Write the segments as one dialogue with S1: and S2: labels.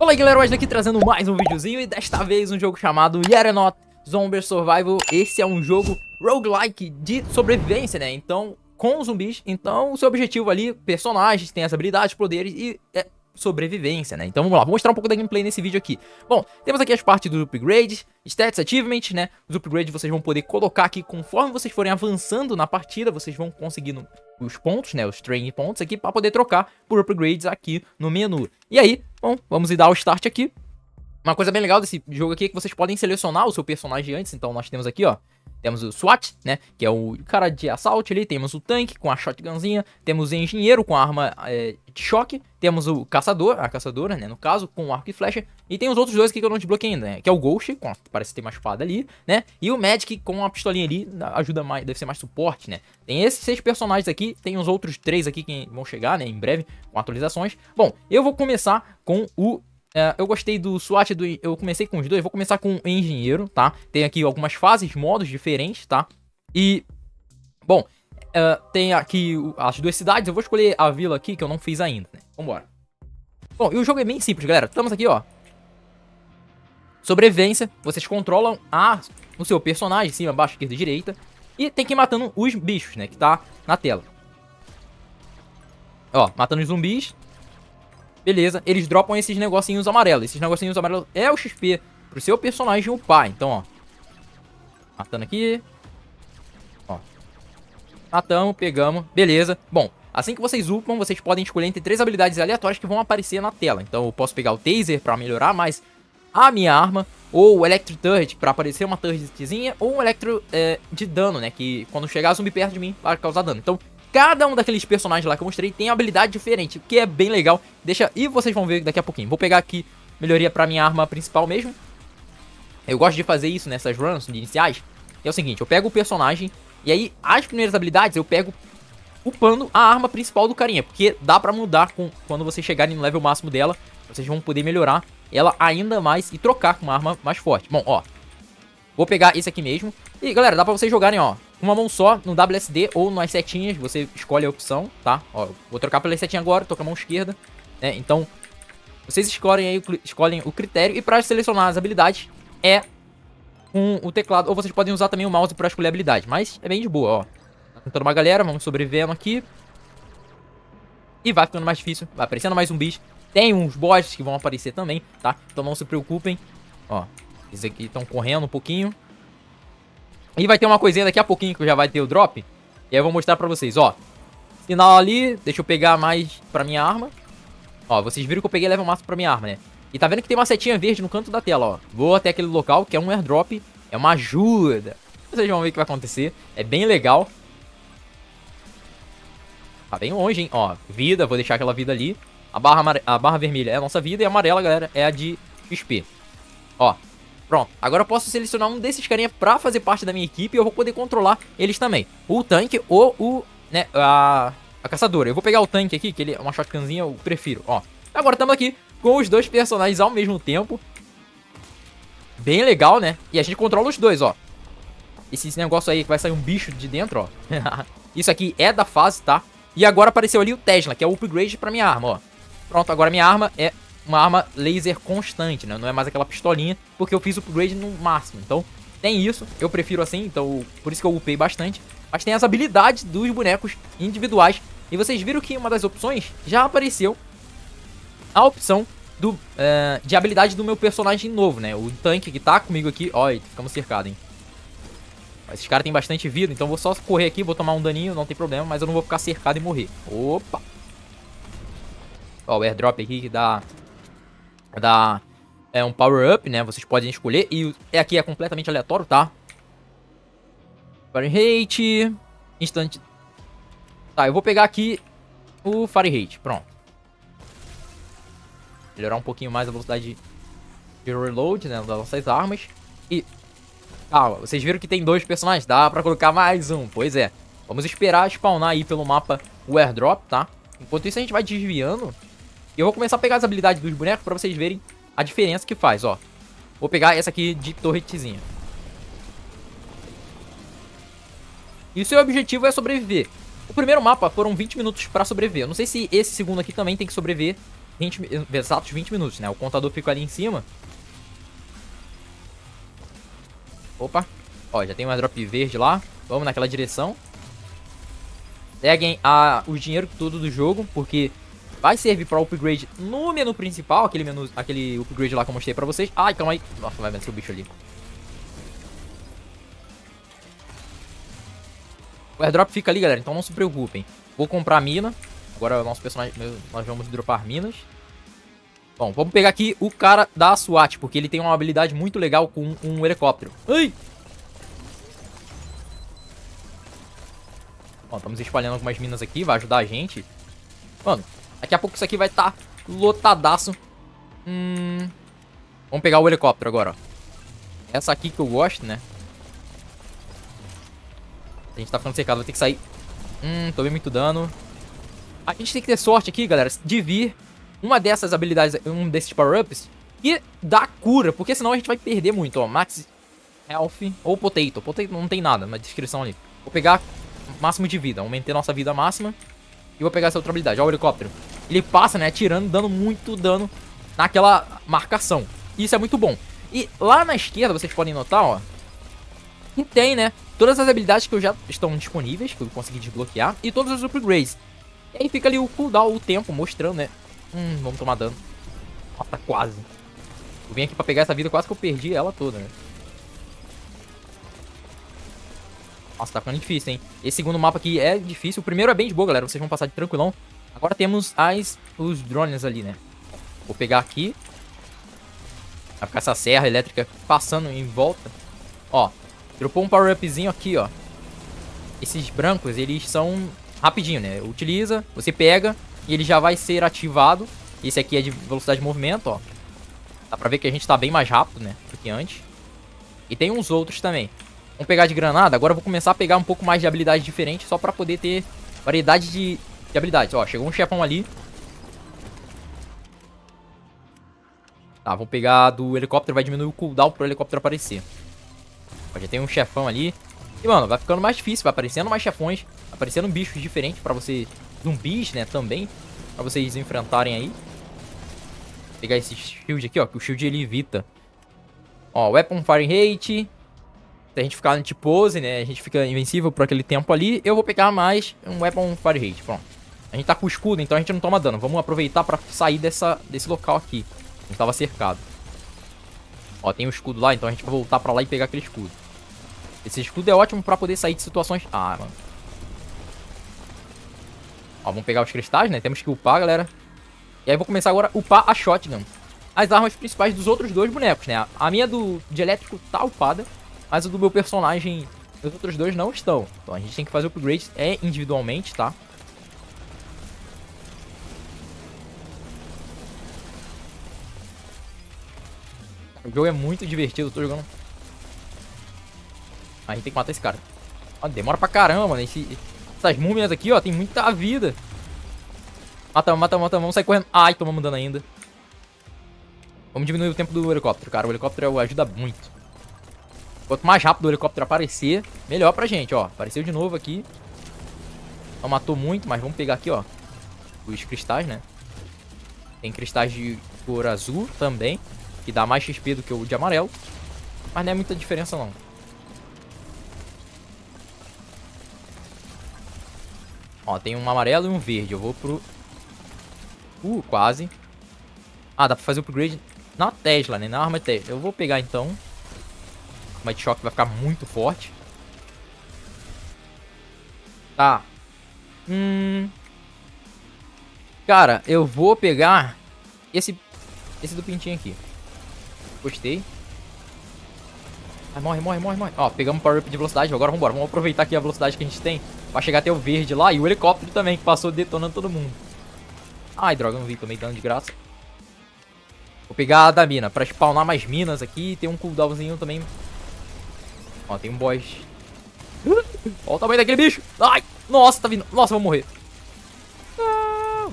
S1: Fala aí galera, hoje aqui trazendo mais um videozinho e desta vez um jogo chamado Yerenot Zombie Survival Esse é um jogo roguelike de sobrevivência, né? Então, com zumbis, então o seu objetivo ali, personagens, tem as habilidades, poderes e é sobrevivência, né? Então vamos lá, vou mostrar um pouco da gameplay nesse vídeo aqui. Bom, temos aqui as partes dos upgrades, stats, achievements, né? Os upgrades vocês vão poder colocar aqui conforme vocês forem avançando na partida, vocês vão conseguindo os pontos, né? Os training pontos aqui para poder trocar por upgrades aqui no menu. E aí, bom, vamos dar o start aqui. Uma coisa bem legal desse jogo aqui é que vocês podem selecionar o seu personagem antes, então nós temos aqui, ó, temos o SWAT, né? Que é o cara de assalto ali. Temos o tanque com a shotgunzinha. Temos o engenheiro com a arma é, de choque. Temos o caçador, a caçadora, né? No caso, com arco e flecha. E tem os outros dois aqui que eu não desbloqueei ainda, né? Que é o Ghost, com, parece ter uma espada ali, né? E o Magic com a pistolinha ali, ajuda mais, deve ser mais suporte, né? Tem esses seis personagens aqui, tem os outros três aqui que vão chegar, né? Em breve, com atualizações. Bom, eu vou começar com o é, eu gostei do SWAT, do, eu comecei com os dois, vou começar com o Engenheiro, tá? Tem aqui algumas fases, modos diferentes, tá? E, bom, uh, tem aqui as duas cidades, eu vou escolher a vila aqui, que eu não fiz ainda, né? Vambora. Bom, e o jogo é bem simples, galera. Estamos aqui, ó. Sobrevivência, vocês controlam a, o seu personagem, cima, baixo, esquerda e direita. E tem que ir matando os bichos, né, que tá na tela. Ó, matando os zumbis, Beleza, eles dropam esses negocinhos amarelos. Esses negocinhos amarelos é o XP pro seu personagem upar. Então, ó. Matando aqui. Ó. Matamos, pegamos. Beleza. Bom, assim que vocês upam, vocês podem escolher entre três habilidades aleatórias que vão aparecer na tela. Então, eu posso pegar o Taser pra melhorar mais a minha arma. Ou o Electro Turret pra aparecer uma turretzinha. Ou um Electro é, de dano, né? Que quando chegar zumbi perto de mim, vai causar dano. Então, Cada um daqueles personagens lá que eu mostrei tem habilidade diferente, o que é bem legal. Deixa e vocês vão ver daqui a pouquinho. Vou pegar aqui melhoria pra minha arma principal mesmo. Eu gosto de fazer isso nessas runs iniciais. É o seguinte, eu pego o personagem e aí as primeiras habilidades eu pego upando a arma principal do carinha, porque dá pra mudar com, quando vocês chegarem no level máximo dela, vocês vão poder melhorar ela ainda mais e trocar com uma arma mais forte. Bom, ó, vou pegar esse aqui mesmo. E galera, dá pra vocês jogarem, ó, uma mão só no WSD ou nas setinhas, você escolhe a opção, tá? Ó, vou trocar pela setinha agora, tô com a mão esquerda, né? Então, vocês escolhem aí, escolhem o critério e para selecionar as habilidades é com o teclado, ou vocês podem usar também o mouse para escolher a habilidade, mas é bem de boa, ó. Tá tentando uma galera, vamos sobrevivendo aqui. E vai ficando mais difícil, vai aparecendo mais zumbis. Tem uns bosses que vão aparecer também, tá? Então não se preocupem, ó. Esses aqui estão correndo um pouquinho. E vai ter uma coisinha daqui a pouquinho que já vai ter o drop. E aí eu vou mostrar pra vocês, ó. Sinal ali, deixa eu pegar mais pra minha arma. Ó, vocês viram que eu peguei level máximo pra minha arma, né? E tá vendo que tem uma setinha verde no canto da tela, ó. Vou até aquele local que é um airdrop. É uma ajuda. Vocês vão ver o que vai acontecer. É bem legal. Tá bem longe, hein? Ó, vida, vou deixar aquela vida ali. A barra, a barra vermelha é a nossa vida e a amarela, galera, é a de XP. Ó, Pronto, agora eu posso selecionar um desses carinha pra fazer parte da minha equipe e eu vou poder controlar eles também. O tanque ou o, né, a, a caçadora. Eu vou pegar o tanque aqui, que ele é uma shotgunzinha, eu prefiro, ó. Agora estamos aqui com os dois personagens ao mesmo tempo. Bem legal, né? E a gente controla os dois, ó. Esse negócio aí que vai sair um bicho de dentro, ó. Isso aqui é da fase, tá? E agora apareceu ali o Tesla, que é o upgrade pra minha arma, ó. Pronto, agora minha arma é uma arma laser constante, né? Não é mais aquela pistolinha, porque eu fiz o upgrade no máximo. Então, tem isso, eu prefiro assim, então por isso que eu upei bastante. Mas tem as habilidades dos bonecos individuais. E vocês viram que uma das opções já apareceu a opção do, uh, de habilidade do meu personagem novo, né? O tanque que tá comigo aqui. Olha, ficamos cercados, hein? Esses caras têm bastante vida, então vou só correr aqui, vou tomar um daninho, não tem problema, mas eu não vou ficar cercado e morrer. Opa! Ó, o airdrop aqui que dá dar é, um power-up, né? Vocês podem escolher. E é aqui é completamente aleatório, tá? Fahrenheit. Instant. Tá, eu vou pegar aqui o Fahrenheit. Pronto. Melhorar um pouquinho mais a velocidade de reload, né? Das nossas armas. E... Calma, vocês viram que tem dois personagens? Dá pra colocar mais um. Pois é. Vamos esperar spawnar aí pelo mapa o airdrop, tá? Enquanto isso a gente vai desviando eu vou começar a pegar as habilidades dos bonecos pra vocês verem a diferença que faz, ó. Vou pegar essa aqui de torretezinha. E o seu objetivo é sobreviver. O primeiro mapa foram 20 minutos pra sobreviver. Eu não sei se esse segundo aqui também tem que sobreviver 20, exatos 20 minutos, né? O contador fica ali em cima. Opa. Ó, já tem um drop verde lá. Vamos naquela direção. Peguem a, o dinheiro todo do jogo, porque vai servir para upgrade no menu principal, aquele menu, aquele upgrade lá que eu mostrei pra vocês. Ai, calma aí. Nossa, vai vencer o bicho ali. O airdrop fica ali, galera, então não se preocupem. Vou comprar a mina. Agora nosso personagem, nós vamos dropar minas. Bom, vamos pegar aqui o cara da SWAT, porque ele tem uma habilidade muito legal com um helicóptero. Ai! Bom, estamos espalhando algumas minas aqui, vai ajudar a gente. Mano, daqui a pouco isso aqui vai estar tá lotadaço. Hum... Vamos pegar o helicóptero agora, ó. Essa aqui que eu gosto, né? A gente tá ficando secado, vai ter que sair. Hum, tomei muito dano. A gente tem que ter sorte aqui, galera, de vir uma dessas habilidades, um desses power-ups, e dá cura, porque senão a gente vai perder muito, ó. Max Health ou Potato. Potato não tem nada na descrição ali. Vou pegar máximo de vida, aumentei nossa vida máxima. E vou pegar essa outra habilidade, ó o helicóptero. Ele passa, né, atirando, dando muito dano naquela marcação. Isso é muito bom. E lá na esquerda, vocês podem notar, ó, que tem, né, todas as habilidades que eu já estão disponíveis, que eu consegui desbloquear, e todos os upgrades. E aí fica ali o cooldown, o tempo, mostrando, né, hum, vamos tomar dano. Nossa, quase. Eu vim aqui pra pegar essa vida, quase que eu perdi ela toda, né. Nossa, tá ficando difícil, hein? Esse segundo mapa aqui é difícil. O primeiro é bem de boa, galera. Vocês vão passar de tranquilão. Agora temos as, os drones ali, né? Vou pegar aqui. Vai ficar essa serra elétrica passando em volta. Ó, dropou um power-upzinho aqui, ó. Esses brancos, eles são rapidinho, né? Utiliza, você pega e ele já vai ser ativado. Esse aqui é de velocidade de movimento, ó. Dá pra ver que a gente tá bem mais rápido, né? Do que antes. E tem uns outros também. Vamos pegar de granada. Agora eu vou começar a pegar um pouco mais de habilidades diferentes, só pra poder ter variedade de, de habilidades. Ó, chegou um chefão ali. Tá, vamos pegar do helicóptero, vai diminuir o cooldown pro helicóptero aparecer. Ó, já tem um chefão ali. E, mano, vai ficando mais difícil, vai aparecendo mais chefões, aparecendo bichos diferentes pra você... Zumbis, né, também, pra vocês enfrentarem aí. Vou pegar esse shield aqui, ó, que o shield ele evita. Ó, Weapon Fire Rate, se a gente ficar anti-pose, né? A gente fica invencível por aquele tempo ali. Eu vou pegar mais um Weapon Fire Rate. Pronto. A gente tá com escudo, então a gente não toma dano. Vamos aproveitar pra sair dessa, desse local aqui. A gente tava cercado. Ó, tem um escudo lá, então a gente vai voltar pra lá e pegar aquele escudo. Esse escudo é ótimo pra poder sair de situações... Ah, mano. Ó, vamos pegar os cristais, né? Temos que upar, galera. E aí vou começar agora a upar a shotgun. As armas principais dos outros dois bonecos, né? A minha do, de elétrico tá upada. Mas o do meu personagem, os outros dois não estão. Então a gente tem que fazer o upgrade é individualmente, tá? O jogo é muito divertido, eu tô jogando... A gente tem que matar esse cara. Demora pra caramba, mano. Esse, essas múmias aqui, ó, tem muita vida. Mata, mata, mata, vamos sair correndo. Ai, tomamos dano ainda. Vamos diminuir o tempo do helicóptero, cara. O helicóptero ajuda muito. Quanto mais rápido o helicóptero aparecer, melhor pra gente, ó. Apareceu de novo aqui. Não matou muito, mas vamos pegar aqui, ó. Os cristais, né? Tem cristais de cor azul também. Que dá mais XP do que o de amarelo. Mas não é muita diferença, não. Ó, tem um amarelo e um verde. Eu vou pro... Uh, quase. Ah, dá pra fazer o upgrade na Tesla, né? Na arma Tesla. Eu vou pegar, então... Might Shock vai ficar muito forte. Tá. Hum... Cara, eu vou pegar esse, esse do pintinho aqui. Gostei. Ai, morre, morre, morre, morre. Ó, pegamos power up de velocidade. Agora vambora. Vamos aproveitar aqui a velocidade que a gente tem. Pra chegar até o verde lá. E o helicóptero também, que passou detonando todo mundo. Ai, droga, não vi. Tomei dano de graça. Vou pegar a da mina. Pra spawnar mais minas aqui. Tem um cooldownzinho também Ó, tem um boss. Olha o tamanho daquele bicho. Ai, nossa, tá vindo. Nossa, vou morrer. Não.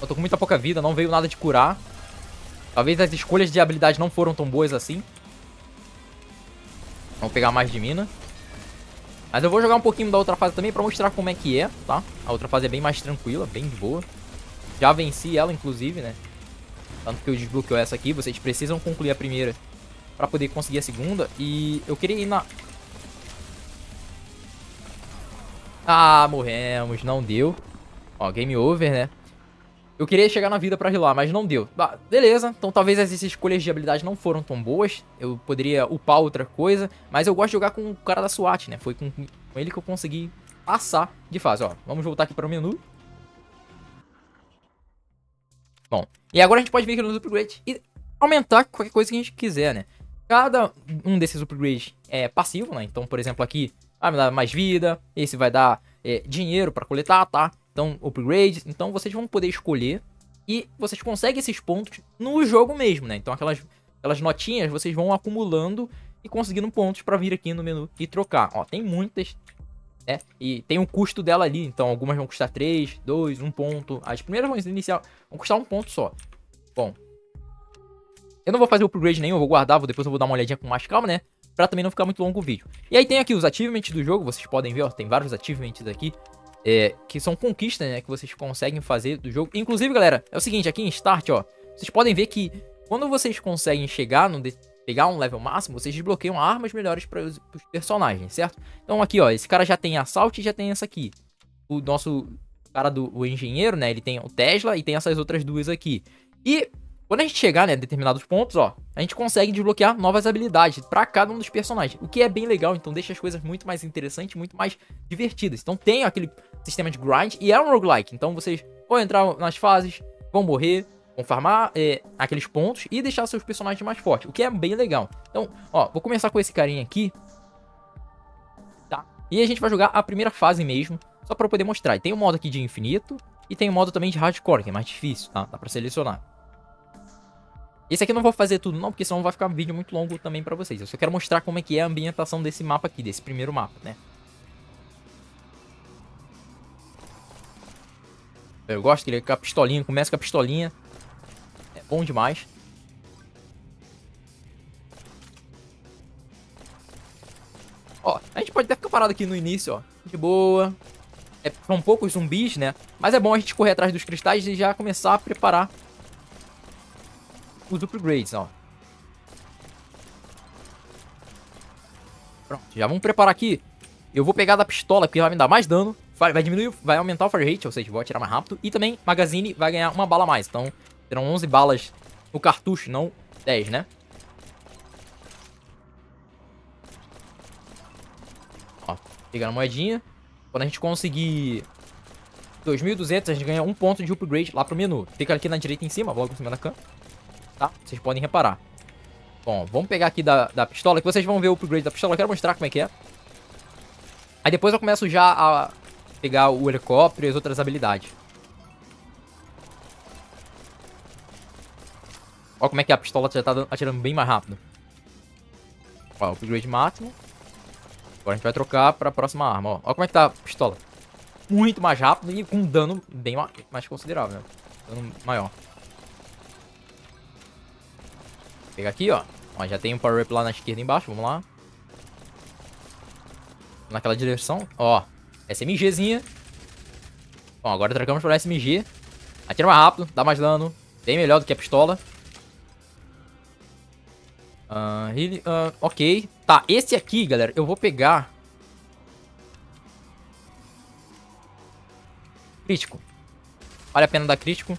S1: Eu tô com muita pouca vida, não veio nada de curar. Talvez as escolhas de habilidade não foram tão boas assim. Vamos pegar mais de mina. Mas eu vou jogar um pouquinho da outra fase também pra mostrar como é que é, tá? A outra fase é bem mais tranquila, bem de boa. Já venci ela, inclusive, né? Tanto que eu desbloqueou essa aqui. Vocês precisam concluir a primeira pra poder conseguir a segunda. E eu queria ir na... Ah, morremos. Não deu. Ó, game over, né? Eu queria chegar na vida pra rilar, mas não deu. Bah, beleza, então talvez essas escolhas de habilidade não foram tão boas. Eu poderia upar outra coisa, mas eu gosto de jogar com o cara da SWAT, né? Foi com, ele que eu consegui passar de fase. Ó, vamos voltar aqui para o menu. Bom, e agora a gente pode vir aqui nos upgrades e aumentar qualquer coisa que a gente quiser, né? Cada um desses upgrades é passivo, né? Então, por exemplo, aqui vai me dar mais vida, esse vai dar é, dinheiro para coletar, tá? Então, upgrades. Então, vocês vão poder escolher e vocês conseguem esses pontos no jogo mesmo, né? Então, aquelas, aquelas notinhas vocês vão acumulando e conseguindo pontos para vir aqui no menu e trocar. Ó, tem muitas, né? E tem um custo dela ali, então algumas vão custar 3, 2, 1 ponto. As primeiras vão iniciar vão custar um ponto só. Bom, eu não vou fazer o upgrade nenhum, eu vou guardar, vou, depois eu vou dar uma olhadinha com mais calma, né? Pra também não ficar muito longo o vídeo. E aí tem aqui os achievements do jogo, vocês podem ver, ó, tem vários achievements aqui. É, que são conquistas, né, que vocês conseguem fazer do jogo. Inclusive, galera, é o seguinte, aqui em Start, ó, vocês podem ver que quando vocês conseguem chegar no, pegar um level máximo, vocês desbloqueiam armas melhores para os personagens, certo? Então aqui, ó, esse cara já tem assalto e já tem essa aqui. O nosso cara do o engenheiro, né, ele tem o Tesla e tem essas outras duas aqui. E quando a gente chegar, né, a determinados pontos, ó, a gente consegue desbloquear novas habilidades para cada um dos personagens, o que é bem legal, então deixa as coisas muito mais interessantes, muito mais divertidas. Então tem aquele sistema de grind e é um roguelike, então vocês vão entrar nas fases, vão morrer, Vão farmar é, aqueles pontos e deixar seus personagens mais fortes, o que é bem legal. Então, ó, vou começar com esse carinha aqui. Tá? E a gente vai jogar a primeira fase mesmo, só eu poder mostrar. E tem o um modo aqui de infinito e tem o um modo também de hardcore, que é mais difícil, tá? Dá pra selecionar. Esse aqui eu não vou fazer tudo não, porque senão vai ficar um vídeo muito longo também pra vocês. Eu só quero mostrar como é que é a ambientação desse mapa aqui, desse primeiro mapa, né? Eu gosto que ele é com a pistolinha, começa com a pistolinha bom demais. Ó, a gente pode até ficar parado aqui no início, ó. De boa. É, são poucos zumbis, né? Mas é bom a gente correr atrás dos cristais e já começar a preparar os upgrades, ó. Pronto, já vamos preparar aqui. Eu vou pegar da pistola, que vai me dar mais dano. Vai, diminuir, vai aumentar o fire rate, ou seja, vou atirar mais rápido. E também, magazine vai ganhar uma bala a mais. Então, Terão 11 balas no cartucho, não 10, né? Ó, pegar a moedinha. Quando a gente conseguir 2.200, a gente ganha um ponto de upgrade lá pro menu. Fica aqui na direita em cima, logo em cima da cama. Tá? Vocês podem reparar. Bom, vamos pegar aqui da, da pistola, que vocês vão ver o upgrade da pistola. Eu quero mostrar como é que é. Aí depois eu começo já a pegar o helicóptero e as outras habilidades. Olha como é que a pistola já tá atirando bem mais rápido. Ó, upgrade máximo. Agora a gente vai trocar pra próxima arma, ó. Olha como é que tá a pistola. Muito mais rápido e com dano bem mais considerável, né? Dano maior. Pegar aqui, ó. ó. Já tem um power up lá na esquerda embaixo, vamos lá. Naquela direção, ó. SMGzinha. Bom, agora trocamos para SMG. Atira mais rápido, dá mais dano. Bem melhor do que a pistola. Uh, uh, ok. Tá, esse aqui, galera, eu vou pegar... Crítico. Vale a pena dar crítico.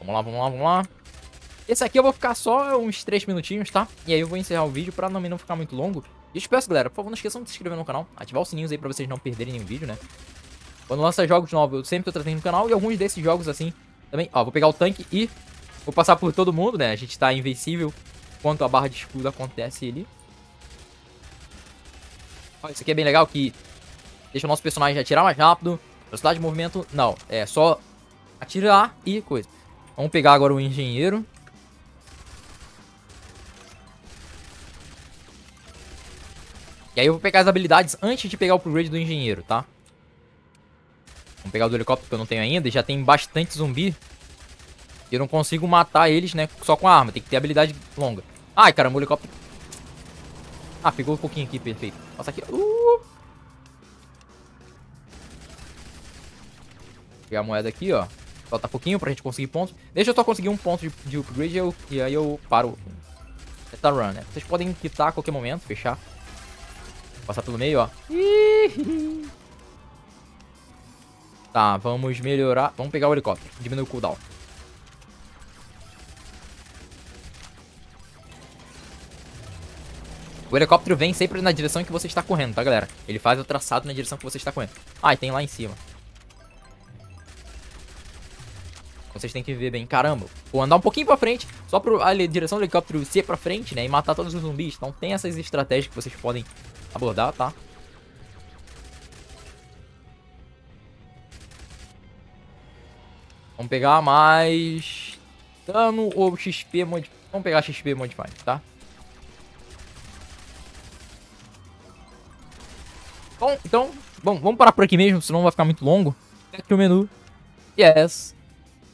S1: Vamos lá, vamos lá, vamos lá. Esse aqui eu vou ficar só uns 3 minutinhos, tá? E aí eu vou encerrar o vídeo pra não, não ficar muito longo. E eu te peço, galera, por favor, não esqueçam de se inscrever no canal, ativar os sininhos aí pra vocês não perderem nenhum vídeo, né? Quando lança jogos novos, eu sempre tô trazendo no canal. E alguns desses jogos, assim, também. Ó, vou pegar o tanque e vou passar por todo mundo, né? A gente tá invencível enquanto a barra de escudo acontece ali. Ó, isso aqui é bem legal que deixa o nosso personagem atirar mais rápido. Velocidade de movimento, não. É só atirar e coisa. Vamos pegar agora o engenheiro. E aí eu vou pegar as habilidades antes de pegar o upgrade do engenheiro, tá? Vamos pegar o do helicóptero que eu não tenho ainda. Já tem bastante zumbi. E eu não consigo matar eles, né? Só com a arma. Tem que ter habilidade longa. Ai, caramba, o helicóptero... Ah, pegou um pouquinho aqui, perfeito. Passa aqui. Uh! Pegar a moeda aqui, ó. Falta pouquinho pra gente conseguir pontos. Deixa eu só conseguir um ponto de, de upgrade eu, e aí eu paro essa run, né? Vocês podem quitar a qualquer momento, fechar. Passar pelo meio, ó. Tá, vamos melhorar. Vamos pegar o helicóptero. Diminuir o cooldown. O helicóptero vem sempre na direção que você está correndo, tá, galera? Ele faz o traçado na direção que você está correndo. Ah, e tem lá em cima. Vocês têm que ver bem. Caramba, vou andar um pouquinho pra frente, só pra a direção do helicóptero ser pra frente, né? E matar todos os zumbis. Então tem essas estratégias que vocês podem abordar, tá? Vamos pegar mais dano ou XP modificado. Vamos pegar XP modificado, tá? Bom, então, bom, vamos parar por aqui mesmo, senão vai ficar muito longo. Aqui o menu. Yes.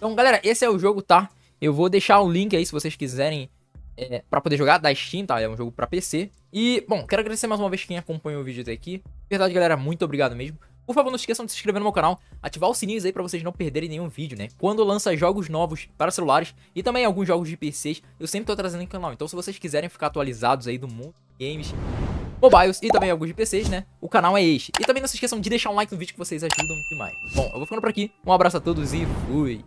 S1: Então, galera, esse é o jogo, tá? Eu vou deixar o link aí se vocês quiserem é, pra poder jogar da Steam, tá? É um jogo pra PC. E, bom, quero agradecer mais uma vez quem acompanhou o vídeo até aqui. Verdade, galera, muito obrigado mesmo. Por favor, não esqueçam de se inscrever no meu canal, ativar os sininhos aí pra vocês não perderem nenhum vídeo, né? Quando lança jogos novos para celulares e também alguns jogos de PCs, eu sempre tô trazendo no canal. Então, se vocês quiserem ficar atualizados aí do mundo games, mobiles e também alguns de PCs, né? O canal é este. E também não se esqueçam de deixar um like no vídeo que vocês ajudam demais. Bom, eu vou ficando por aqui. Um abraço a todos e fui!